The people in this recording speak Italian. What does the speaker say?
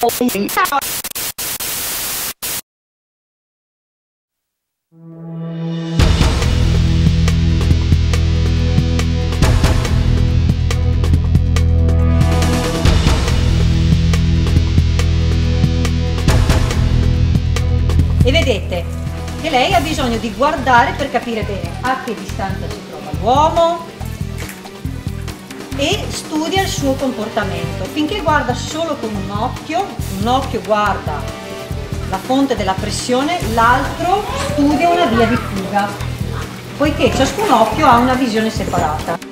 红道。E vedete che lei ha bisogno di guardare per capire bene a che distanza si trova l'uomo, e studia il suo comportamento. Finché guarda solo con un occhio, un occhio guarda la fonte della pressione, l'altro studia una via di fuga poiché ciascun occhio ha una visione separata.